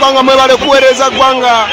ggwanga mwebale kuereza ggwanga.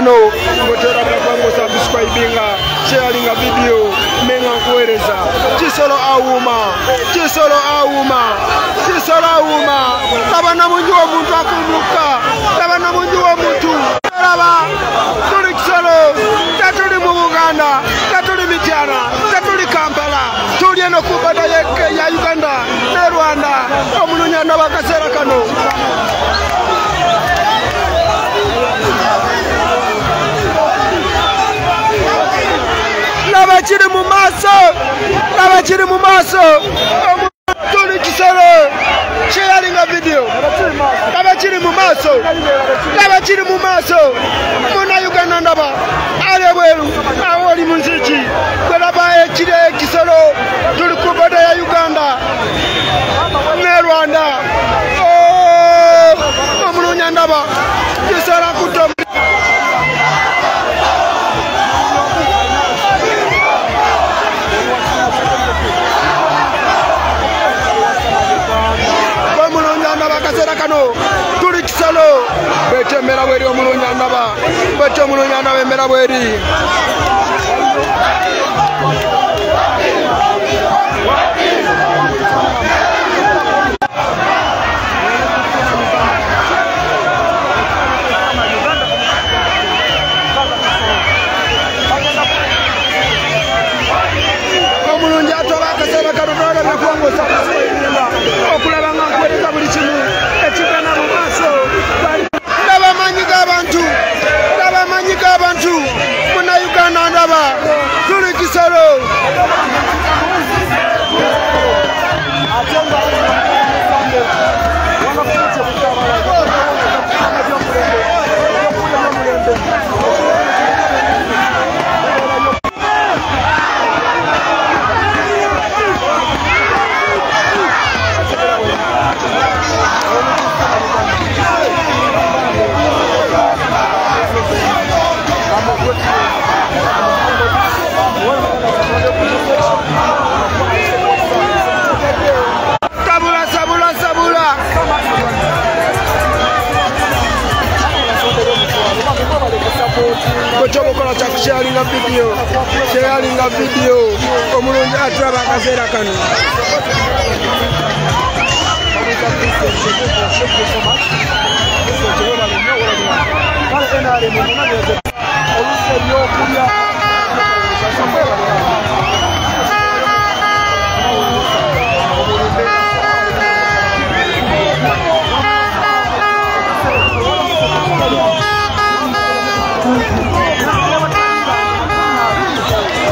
I know ekyomunonyi anabembera bweri nga vidiyo omulungi atraba.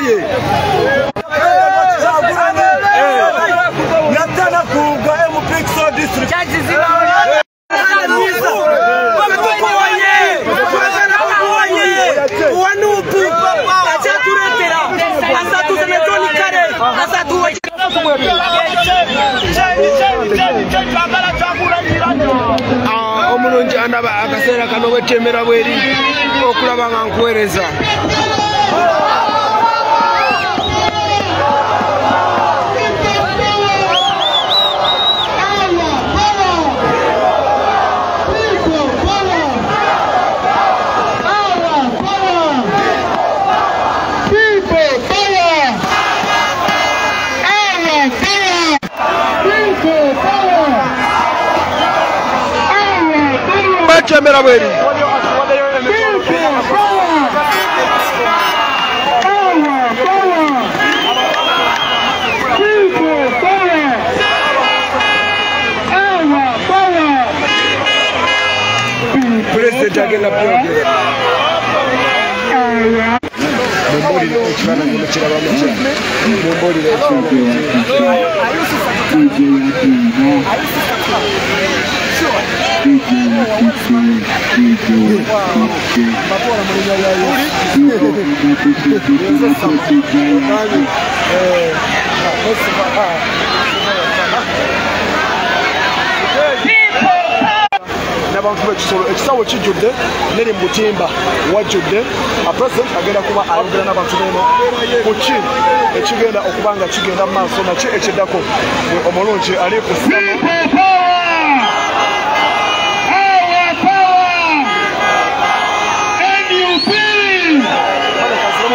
mukoye natana kuga mpixo district wanupu akyatuletera asatuze netoni kale asatuwe Ah, omulungi andaba akaseera kano bwetembera bweri okulaba nga nkuweereza camera ready. Thank ini? N'abantu b'ekisolo ekisawo kijjudde neri mutimba wajjudde pulezidenti agenda kuba ayogera n'abantu beno ku ki ekigenda okuba nga kigenda mu maaso naki ekiddako. Omulungi ali ku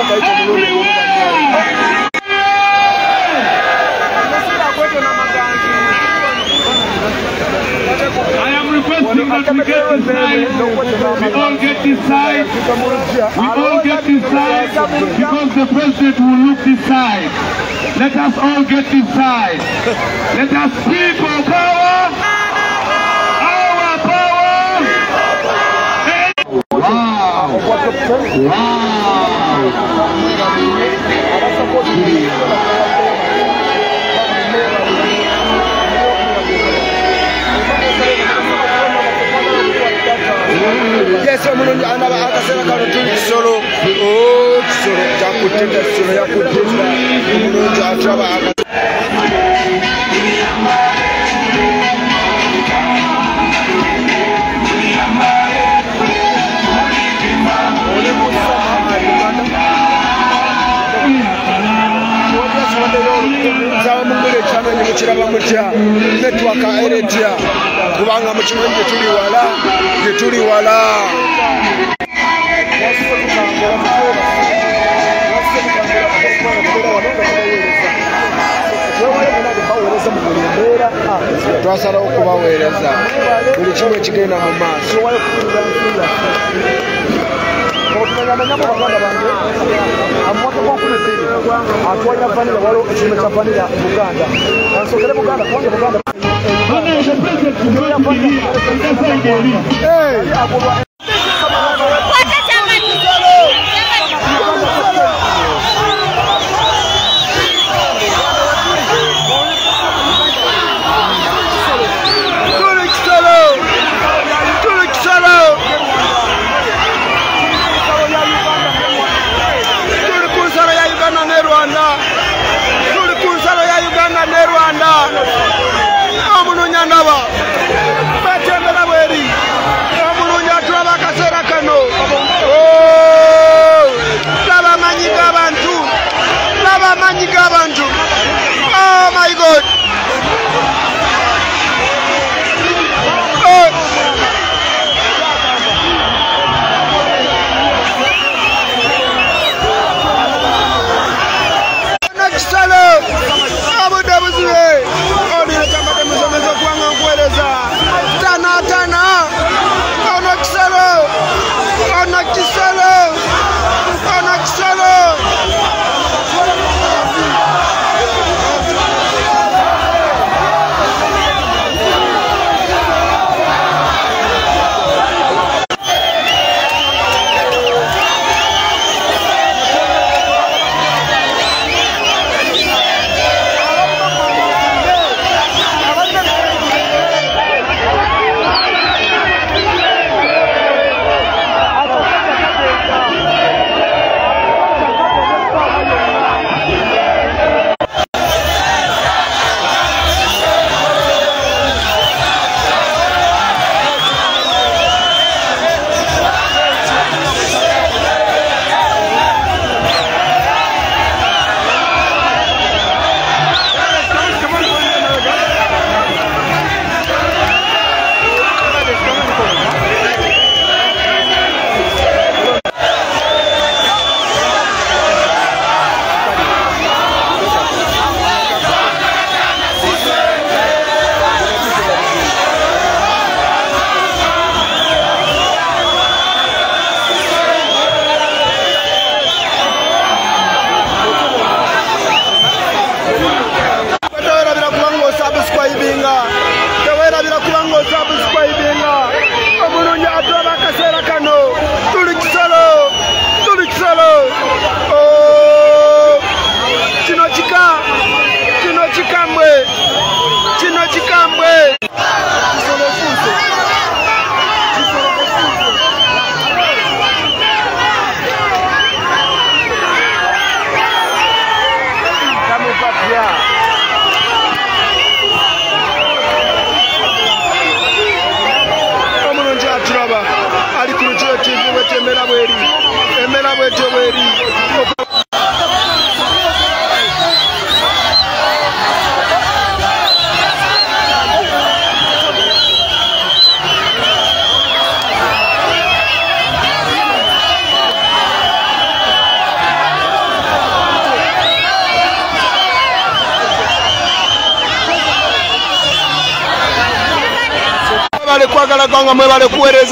I am requesting that we get. We all get this side. We all get because the president will look this side. Let us all get this side. Let us people power. Our power. Wow. Wow. Yes omulungi andaba akaseera kano tuli kisolo kisolo kyakuteta kisolo yakuteta omulungi atulaba mukiraba mutya netwaka eretya kubanga mukimanyi gyetuli wala gyetuli wala. Twasalawo kubaweereza. Buli kimu ekigenda mu maaso otumenyamanyamu baganda bange amumotoka okuna bbiri atwalira vanira waliwo ekirime kya vanira buganda ansokere buganda kubanga buganda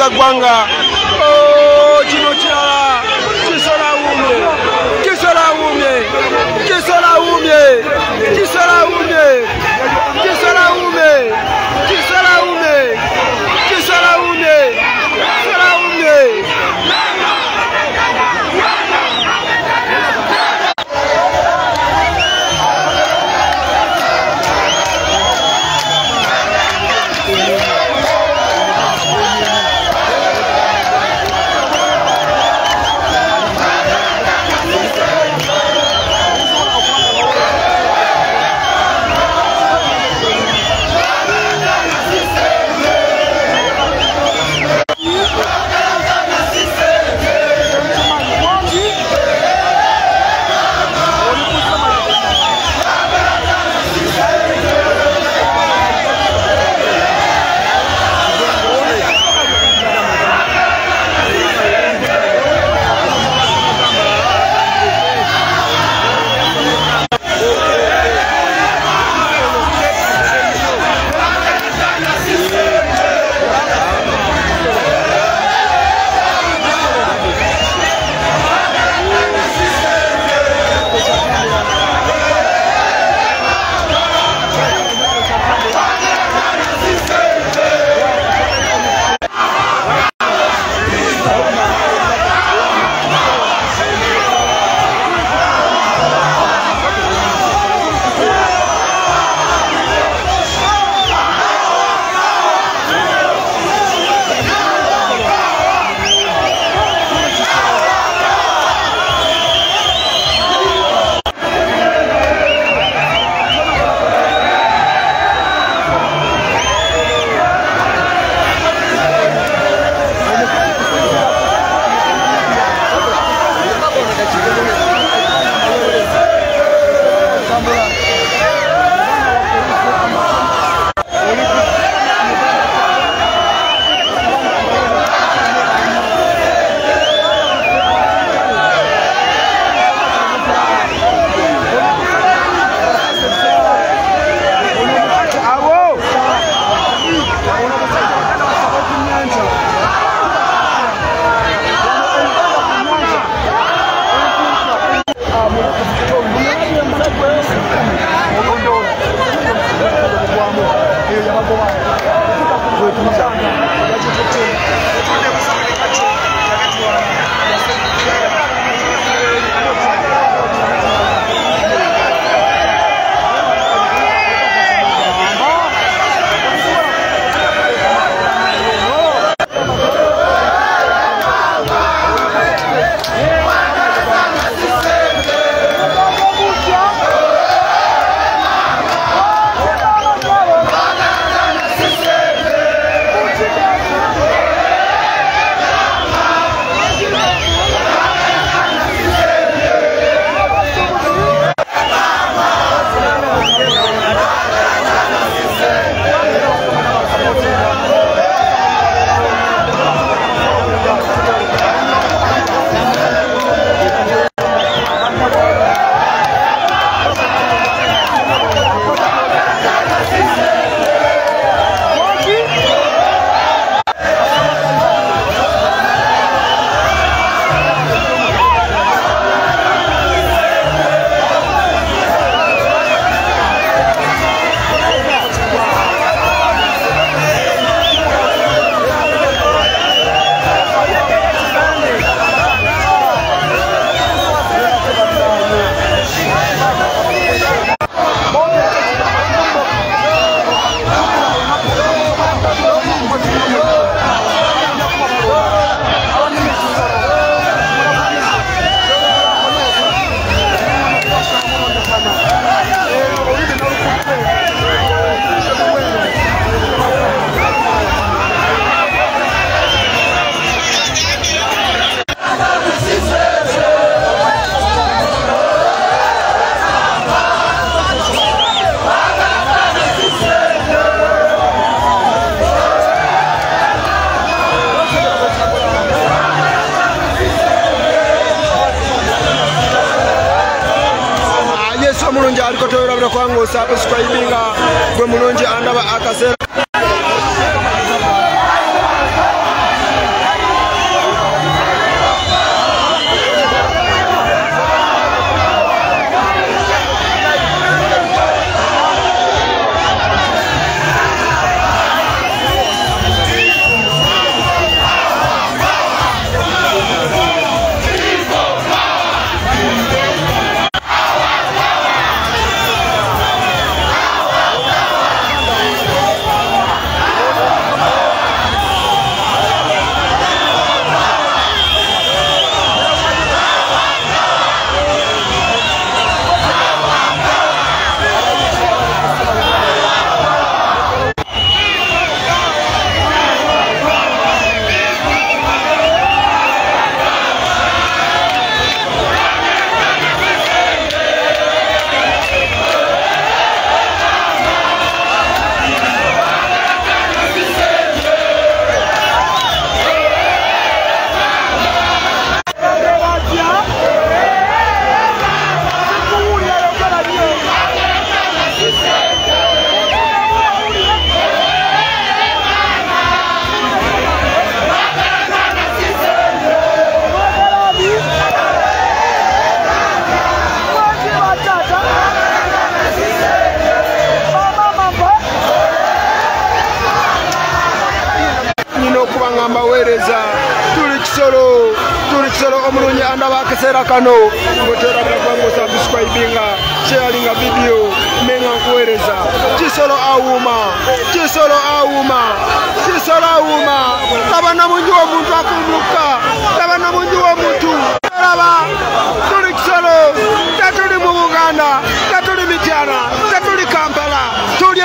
gwanga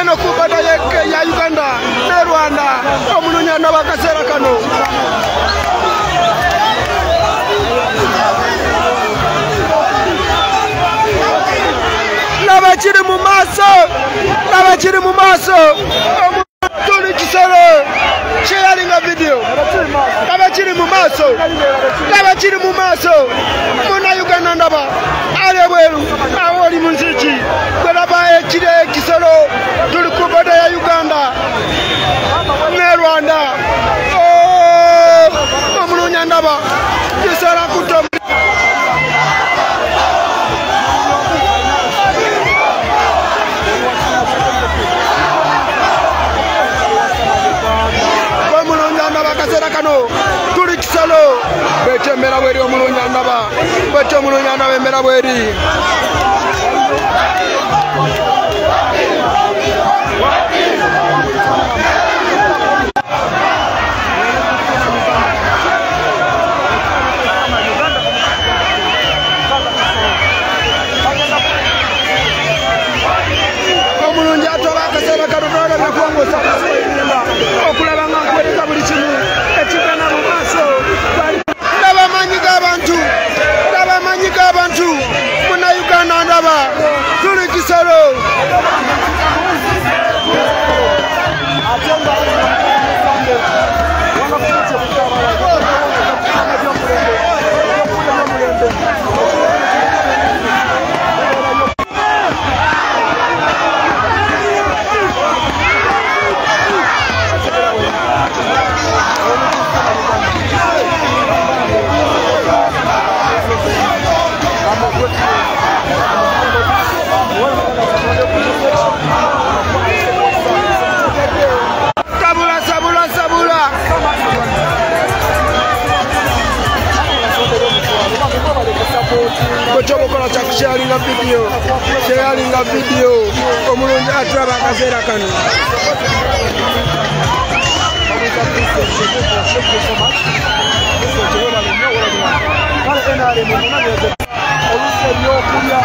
eno ku bada ya uganda ne rwanda omulungi andaba akaseera kano. Laba kiri mu maaso laba kiri mu maaso. Omu- tuli kisolo kyeyalinga vidiyo laba kiri mu maaso laba kiri mu maaso. Muna uganda ndaba ali ebweru awo oli mu nziki ekiri ekisolo tuli ku boda ya uganda ne rwanda Oh, omulunya ndaba kisolo omulungi andaba akaseera kano tuli kisalo bwetyo emera bweri omulungi andaba bwetyo omulungi andaba emera bweri sharinga vidiyo omulungi aturaba akaseera kano oluusi ebyokulya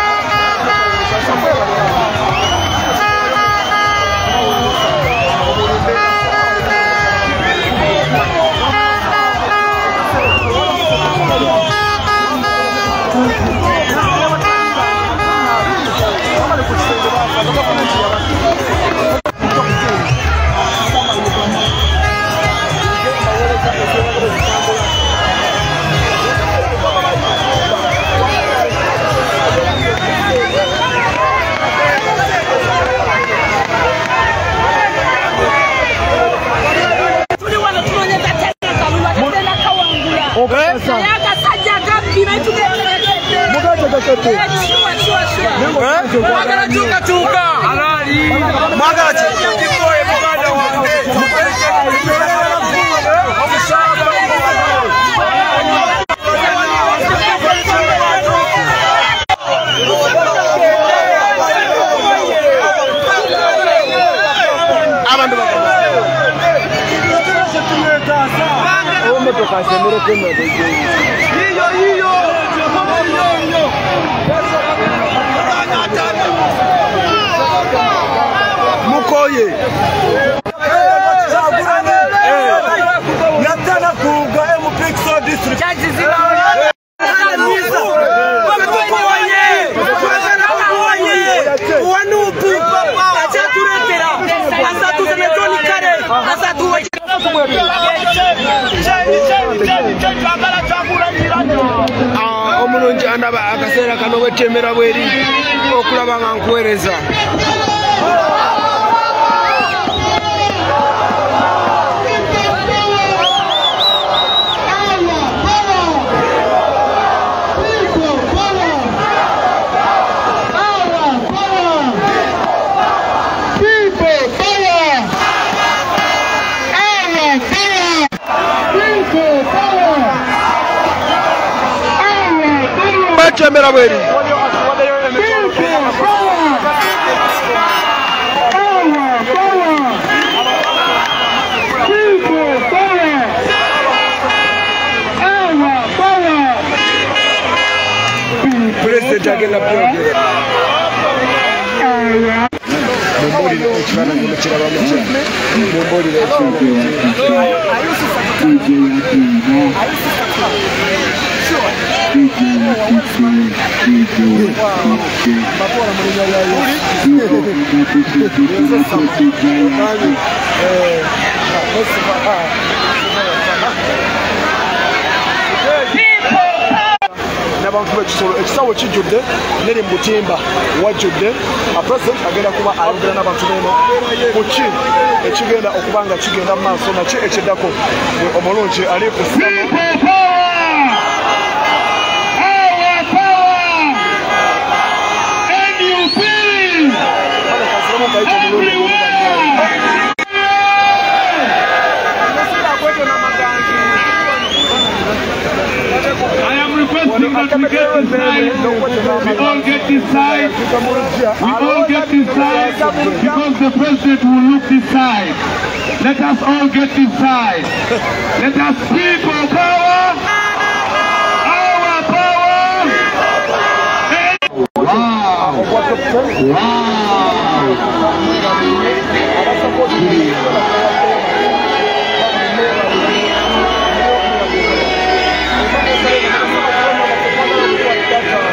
this side. We all get this side because the president will look this side. Let us all get this side. Let us speak for power. Our power. Wow. Wow. wow.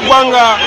gwanga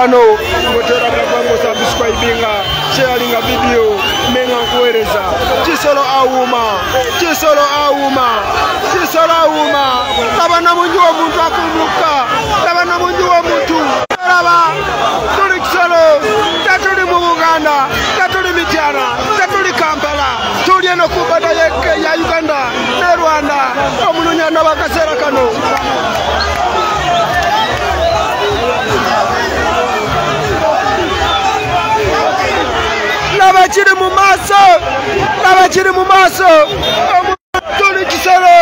kano ngoteranga kwangu sambisukwaibinga cheyalinga video menga nkuwereza. Chisolo auma chisolo auma chisolo auma. Tabana munju wa muntu akumuka tabana munju wa muntu. Raba tuli kisolo tatuli mu buganda tatuli mityana tatuli kampala. Tuli eno ku bada ya uganda ne rwanda. Omununyana wakaseera kano. abakiri mu maaso abakiri mu maaso omuntu kisolo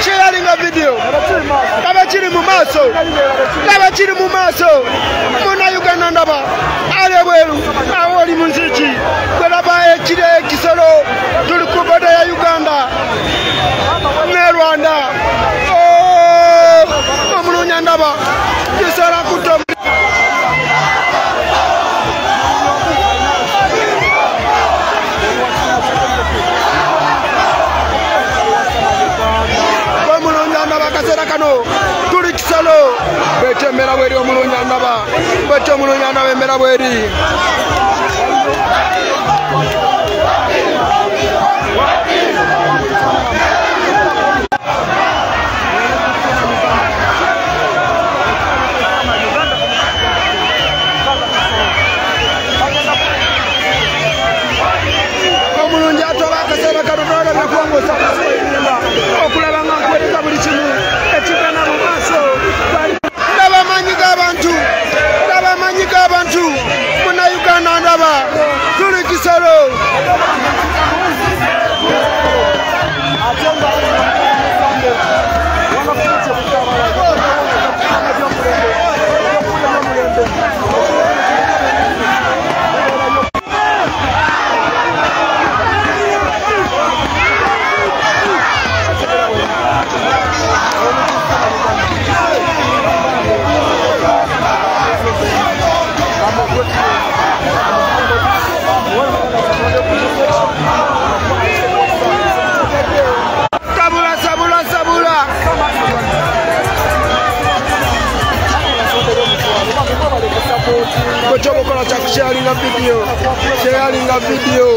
sharinga video. Abakiri mu maaso abakiri mu maaso munauganda ndaba ali ebweru awo oli munziki gweraba ekiri ekisolo tuli ku boda ya uganda. Ne rwanda. Oh, Omununya ndaba kisolo. Kano tuli kisalo. Bwetyo emera bweri omulungi andaba bwetyo omulungi andaba emera bweri kwekyobukolo kyakusharinga vidiyo sharinga vidiyo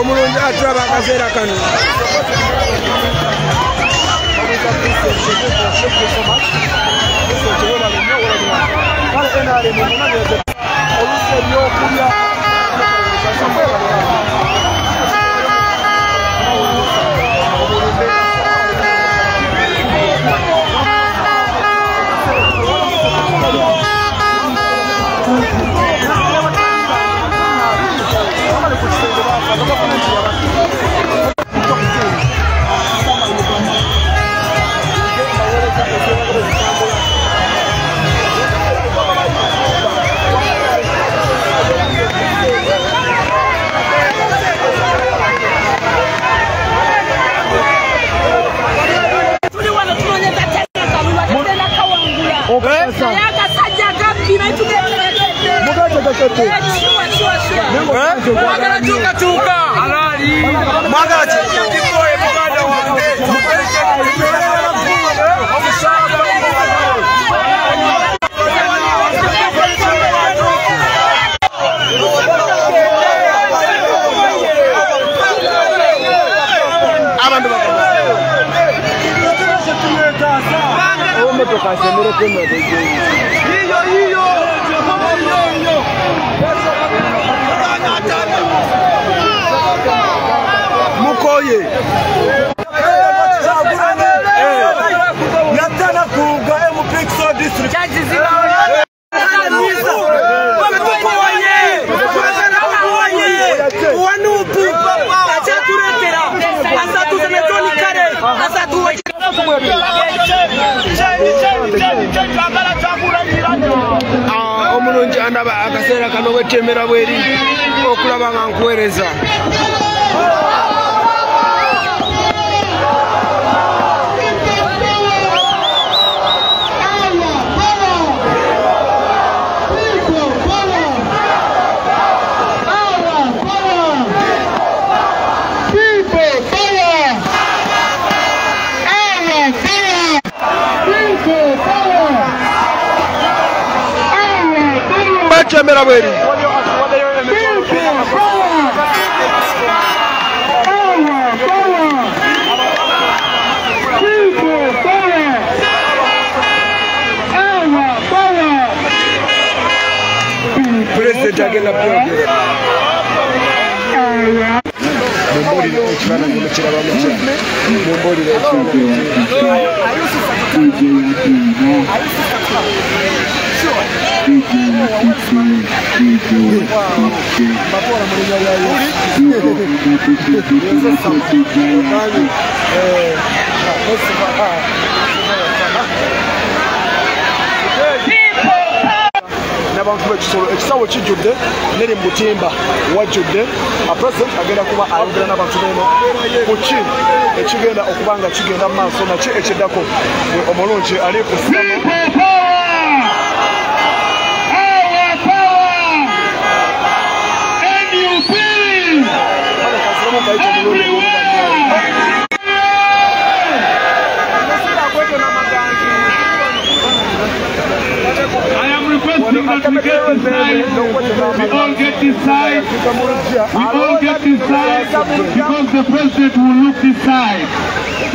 omulungi atulaba akaseera kano. Tuli ekisawo kijjudde neri mu butimba wajjudde pulezidenti agenda kuba ayogera n'abantu beno ku ki ekigenda okuba nga kigenda mu maaso naki ekiddako? Gwe omulungi ali ku sitamu kaziramu kayita omulungi I am requesting that we get this side. We all get this side. We all get this side because the president will look this side.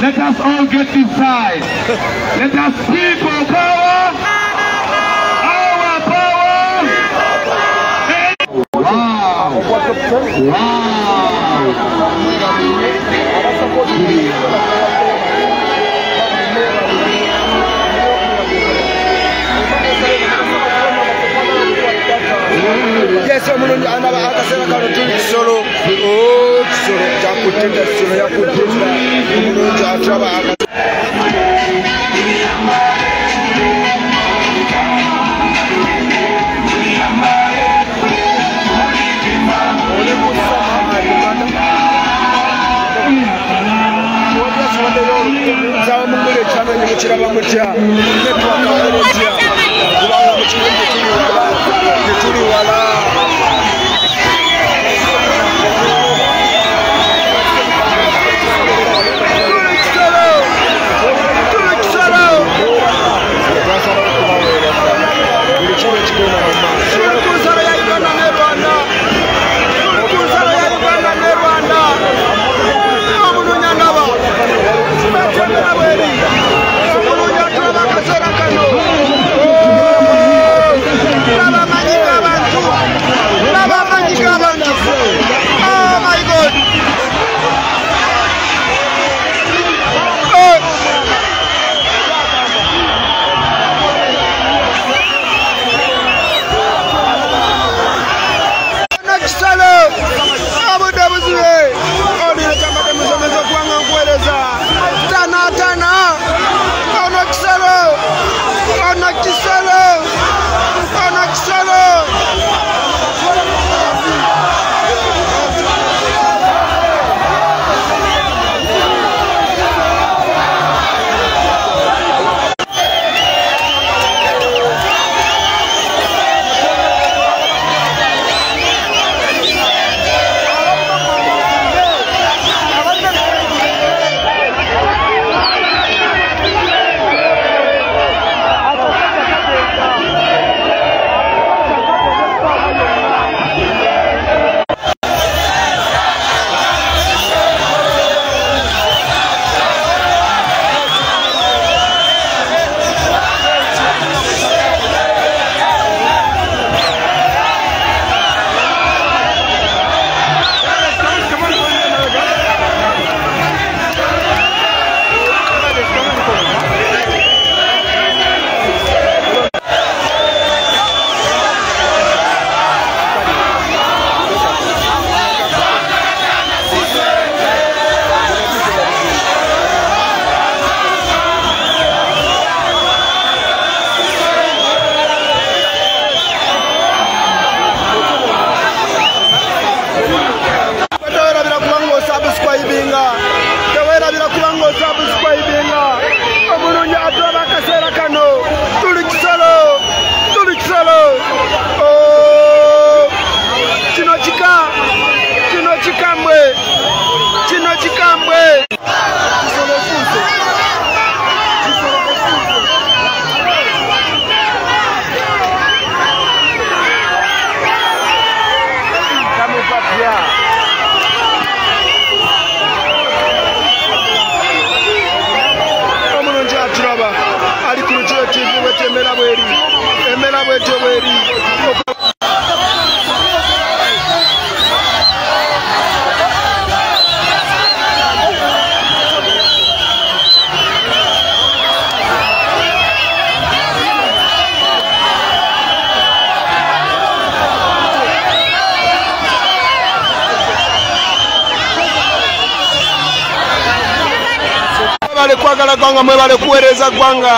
Let us all get this side. Let us people power. Our power. Wow. Wow. Yes omulungi andaba akaseera kano tuli kisolo kisolo kyakuteta kisolo yakuteta omulungi atulaba mukiraba mutya netwakaolotya mutum wanda tuni wala za ggwanga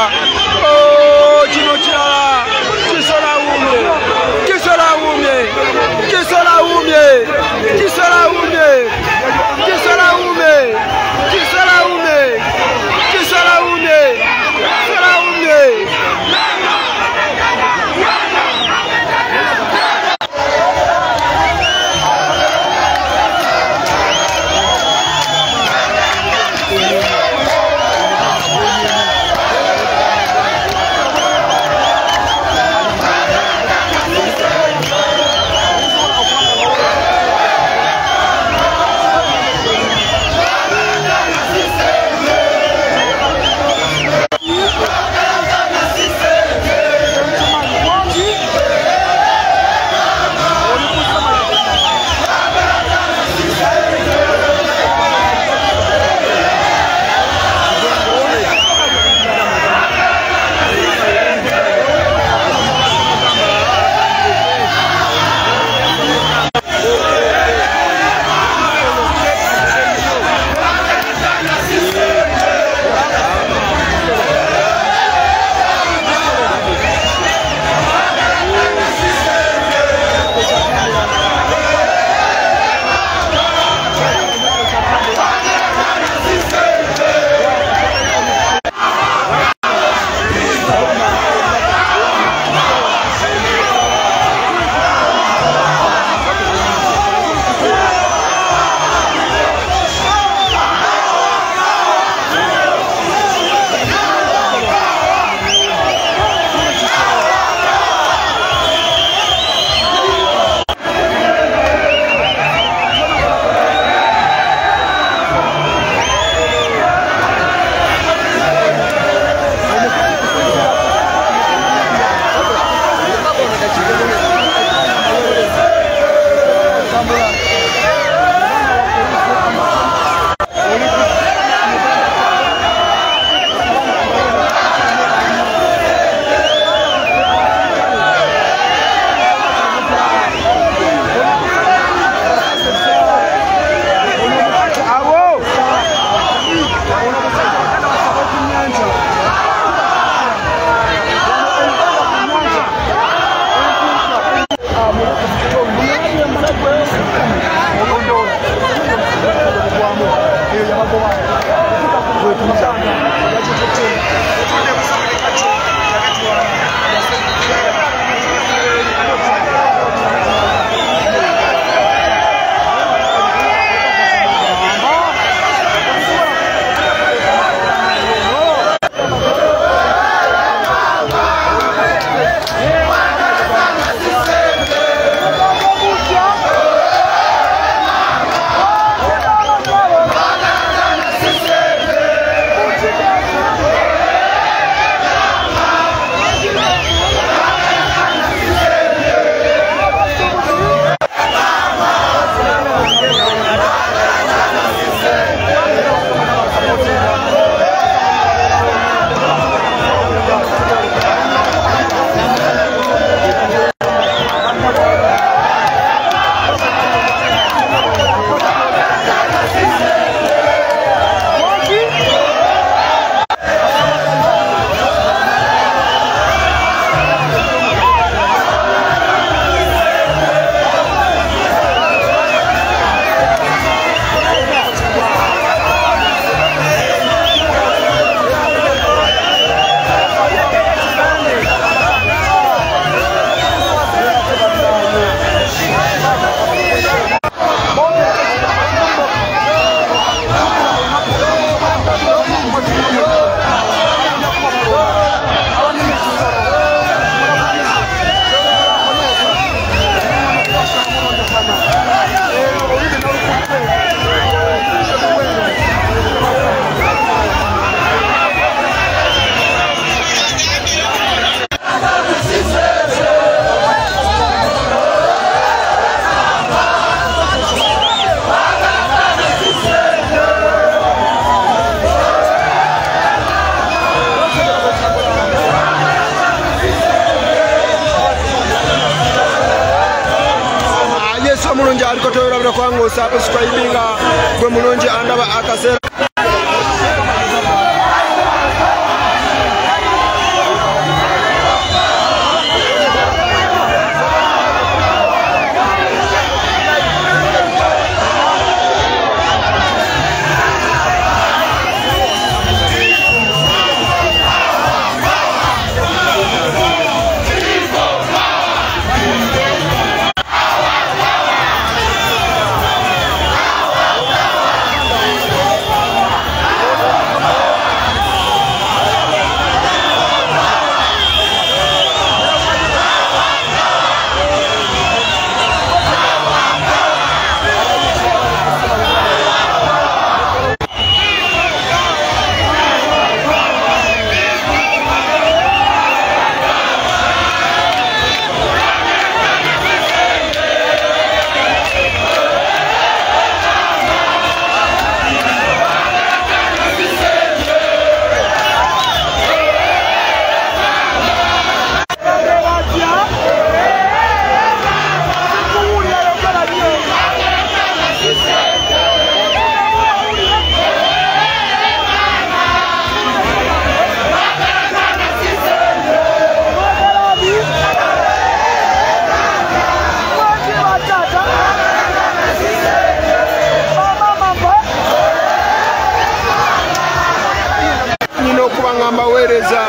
nga mbaweereza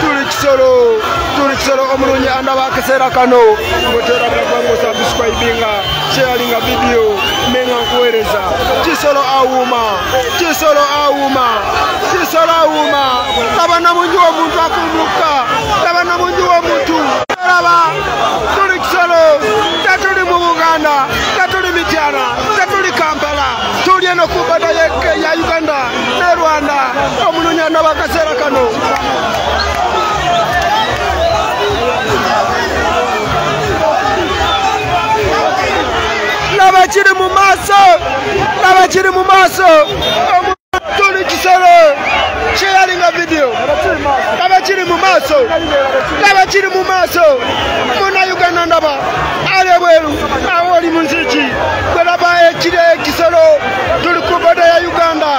tuli kisolo tuli kisolo omulungi andaba akaseera kano. Ngoterabira kubanga osabiscribinga sharinga vidiyo menga nkuweereza. Kisolo awuuma kisolo awuuma kisolo awuuma laba namungi w'omuntu akumuluka laba namungi w'omuntu. Laba tuli kisolo tetuli mu buganda tetuli mityana eno ku ye- ya uganda ne rwanda omulungi andaba akaseera kano. Laba kiri mu maaso laba kiri mu maaso Omu- tuli kisolo sharinga video kaba kiri mu maso kaba kiri mu maso munauganda ndaba ari bweru awo oli munziki bweraba ekire ekisolo tuli ku boda ya uganda.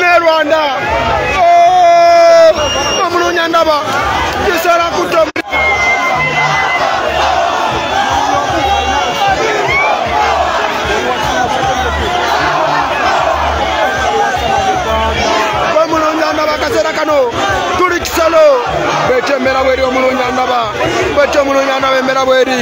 Ne rwanda. Oh, Omunonya ndaba kisala kutomu kano tuli kisolo bwetyo embeera bweri omulungi andaba bwetyo omulungi andaba embeera bweri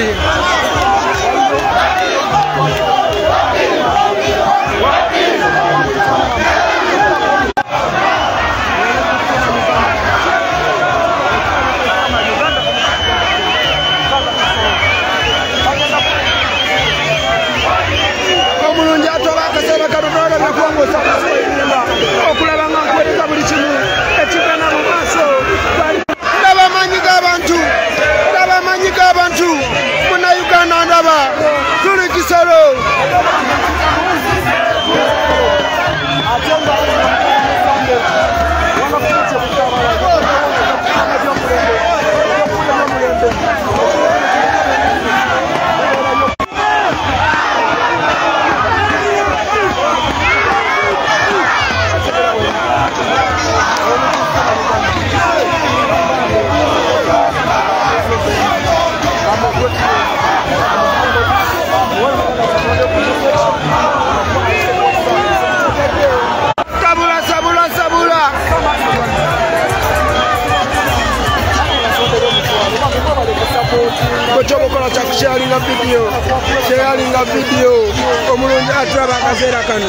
nga vidiyo kyeyalinga vidiyo omulungi atraba akaseera kano.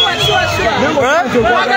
就光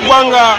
za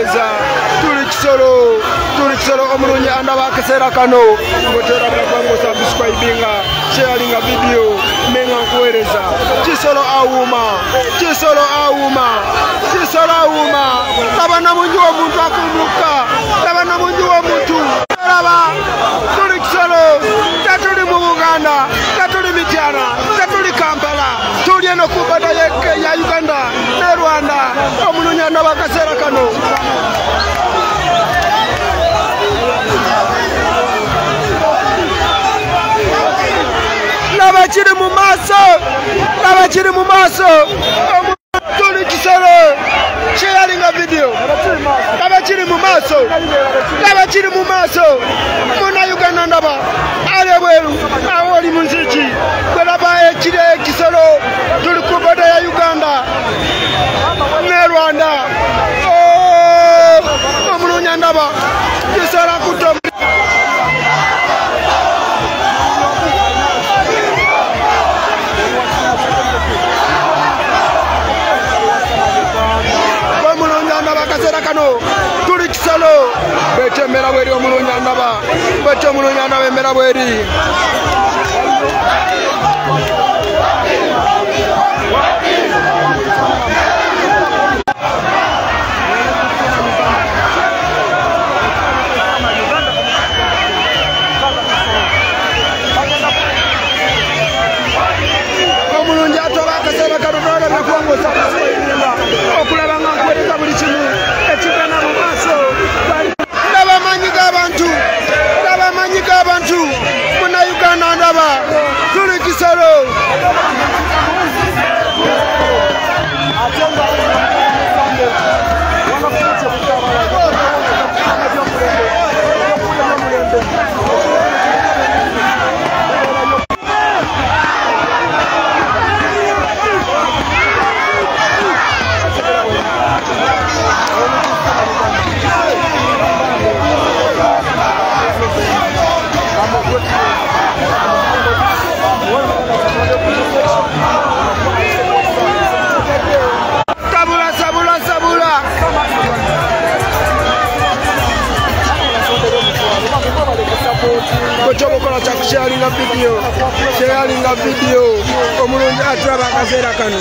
mbaweereza tuli kisolo tuli kisolo omulungi andaba akaseera kano ngoterabira kubanga osambisukwa ibinga kyeyalinga vidiyo menga nkuweereza kisolo awuuma kisolo awuuma kisolo awuuma laba namungi w'omuntu akumuka laba namungi w'omuntu laba tuli kisolo tetuli mu buganda tetuli mityana tetuli kampala tuli eno ku ye- ya uganda ne rwanda omulungi andaba akaseera kano. Laba kiri mu maaso laba kiri mu maaso Omu- tuli sharinga video. Kaba mumaso. Mu maaso kaba kiri ndaba. Ali bweru awo oli munziki gwerabayo ekiro ekisolo. Tuli ku boda ya uganda. Ne rwanda. Oh, Omulunya ndaba. Kisala kano tuli kisalo. Bwete embeera bweri omulungi anaba bwete omulungi anaba embeera bweri. sharing a video. Sharing a video. Omulungi atraba akaseera kano.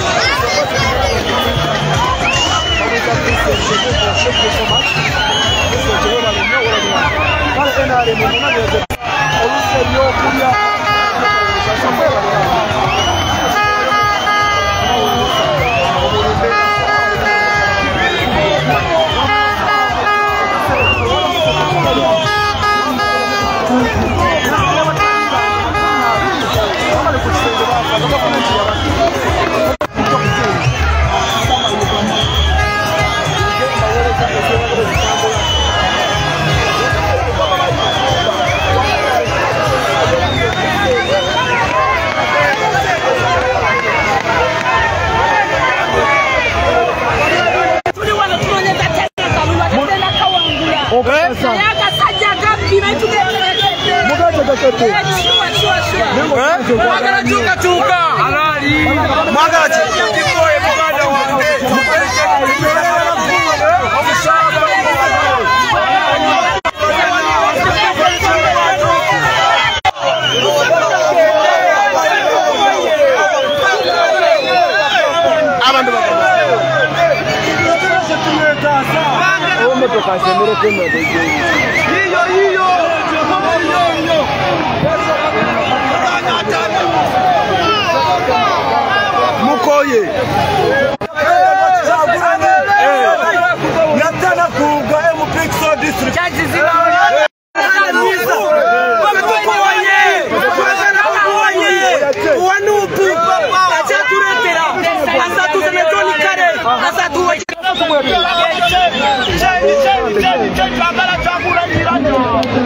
Muga ta da kake. Magala chuka chuka. Halali. Magala chuka chuka. Ebuganda wange. Omusaba. abantu bagabo. Omotoka semere kwemotoka. Mukoye natana kuga mpixo district wanupu akyatuleetera asatuze ne toni kale asatuwa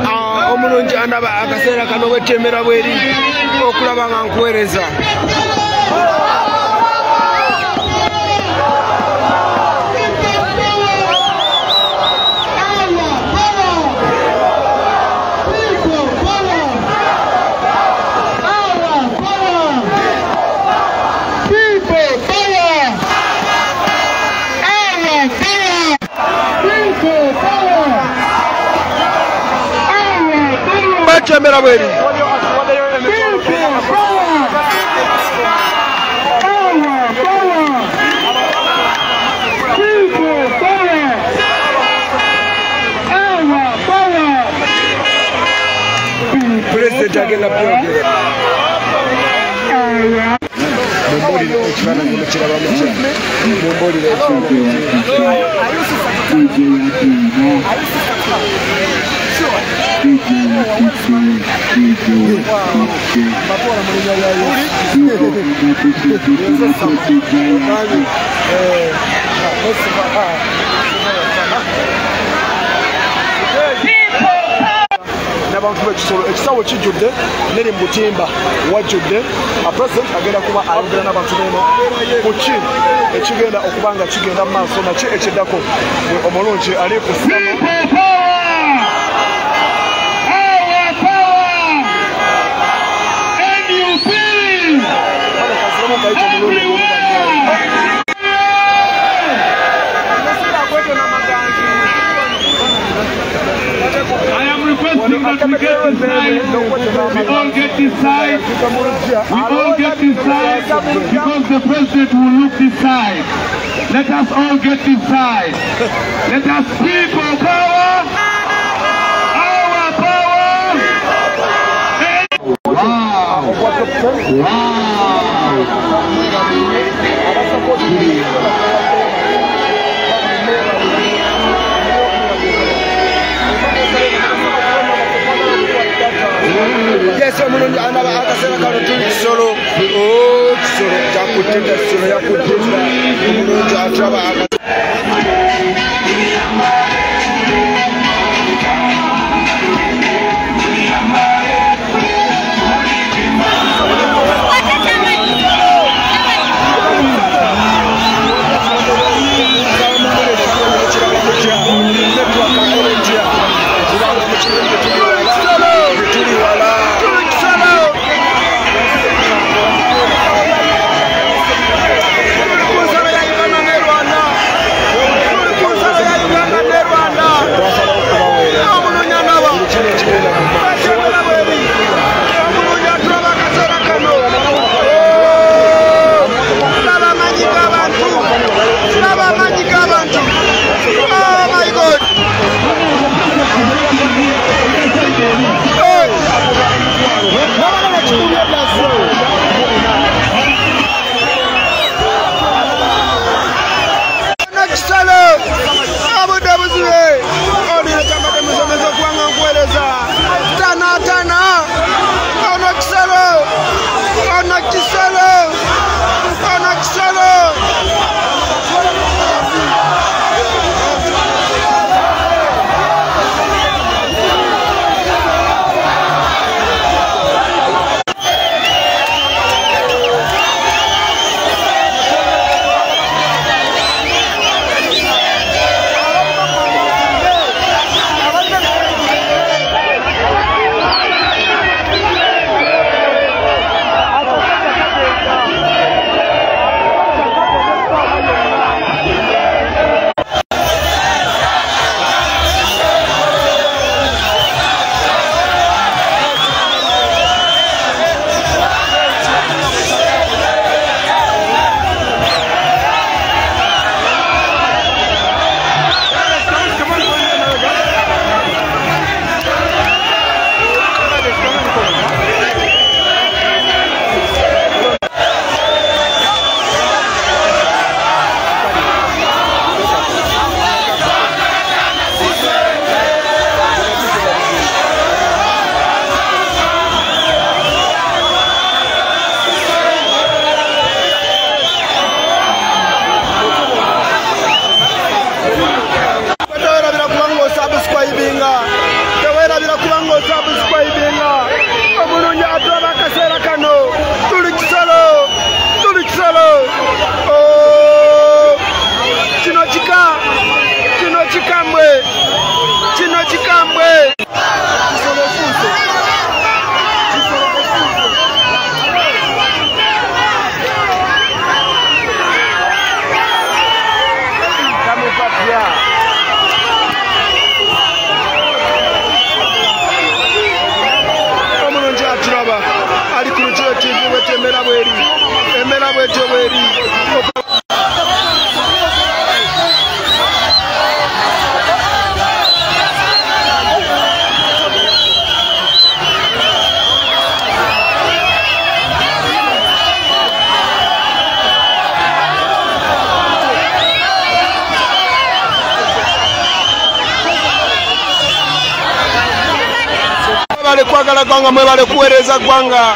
Ah, omulungi andaba akaseera kano bwetemera bweri okulaba nga nkuweereza era bueno. Preste ya que la prueba. Bombori de ekifaananyi mukiraba mutya bombori de ekifaananyi n'abantu b'ekisolo ekisawo kijjudde neri mu butimba wajjudde pulezidenti agenda kuba ayogera n'abantu beno ku ki ekigenda okuba nga kigenda mu maaso naki ekiddako. Omulungi ali ku I am requesting that we get this side. We all get this side. We all get this side because the president will look this side. Let us all get this side. Let us people power. Our power. Wow. Wow. Yes, I'm going to solo. Solo. Ya put solo. Ya put it solo. I'm. النبوة كعورنجيا وبعض المشكلة gwanga